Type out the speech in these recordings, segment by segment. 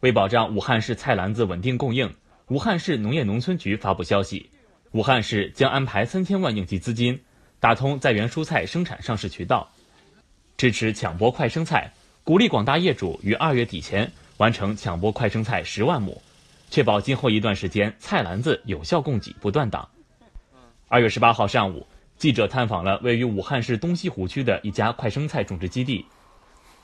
为保障武汉市菜篮子稳定供应，武汉市农业农村局发布消息，武汉市将安排三千万应急资金，打通在园蔬菜生产上市渠道，支持抢播快生菜，鼓励广大业主于二月底前完成抢播快生菜十万亩，确保今后一段时间菜篮子有效供给不断档。二月十八号上午，记者探访了位于武汉市东西湖区的一家快生菜种植基地，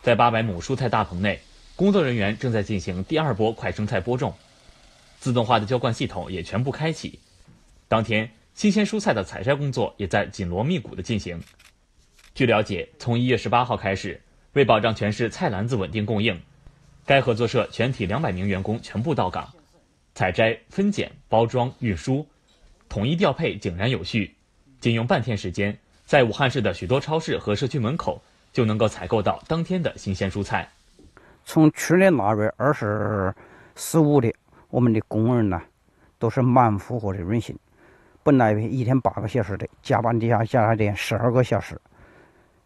在八百亩蔬菜大棚内。工作人员正在进行第二波快生菜播种，自动化的浇灌系统也全部开启。当天，新鲜蔬菜的采摘工作也在紧锣密鼓地进行。据了解，从一月十八号开始，为保障全市菜篮子稳定供应，该合作社全体两百名员工全部到岗，采摘、分拣、包装、运输，统一调配，井然有序。仅用半天时间，在武汉市的许多超市和社区门口就能够采购到当天的新鲜蔬菜。从去年腊月二十十五的，我们的工人呢都是满负荷的运行。本来一天八个小时的，加班加加点十二个小时，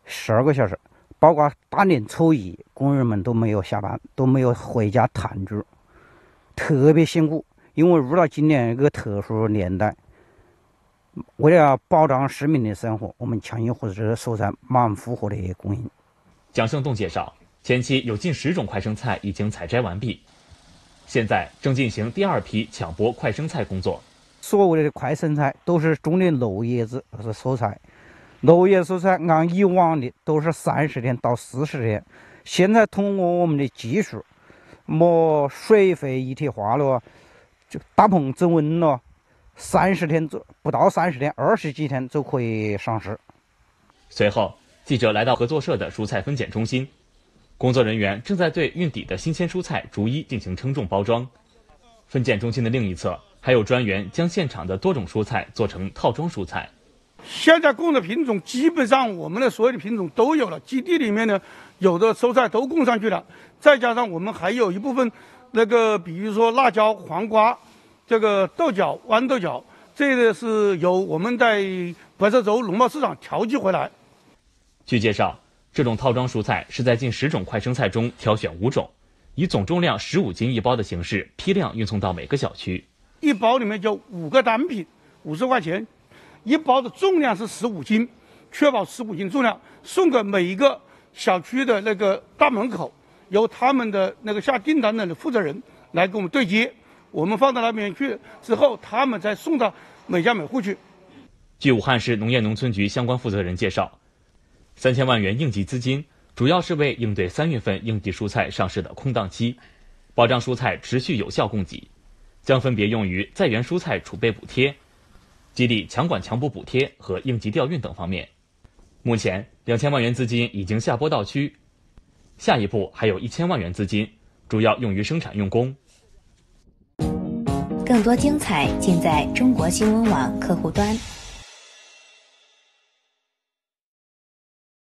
十二个小时，包括大年初一，工人们都没有下班，都没有回家团聚，特别辛苦。因为遇到今年一个特殊年代，为了保障市民的生活，我们强行或者蔬菜满负荷的供应。蒋胜栋介绍。前期有近十种快生菜已经采摘完毕，现在正进行第二批抢播快生菜工作。所谓的快生菜都是种的落叶子，是蔬菜。落叶蔬菜按以往的都是三十天到四十天，现在通过我们的技术，么水肥一体化了，就大棚增温了，三十天左不到三十天，二十几天就可以上市。随后，记者来到合作社的蔬菜分拣中心。工作人员正在对运抵的新鲜蔬菜逐一进行称重包装。分拣中心的另一侧，还有专员将现场的多种蔬菜做成套装蔬菜。现在供的品种基本上我们的所有的品种都有了，基地里面呢有的蔬菜都供上去了。再加上我们还有一部分那个，比如说辣椒、黄瓜、这个豆角、豌豆角，这个是由我们在白沙洲农贸市场调剂回来。据介绍。这种套装蔬菜是在近十种快生菜中挑选五种，以总重量十五斤一包的形式批量运送到每个小区。一包里面就五个单品，五十块钱，一包的重量是十五斤，确保十五斤重量送给每一个小区的那个大门口，由他们的那个下订单的负责人来给我们对接，我们放到那边去之后，他们再送到每家每户去。据武汉市农业农村局相关负责人介绍。三千万元应急资金主要是为应对三月份应季蔬菜上市的空档期，保障蔬菜持续有效供给，将分别用于在园蔬菜储备补贴、激励强管强补补贴和应急调运等方面。目前两千万元资金已经下拨到区，下一步还有一千万元资金，主要用于生产用工。更多精彩尽在中国新闻网客户端。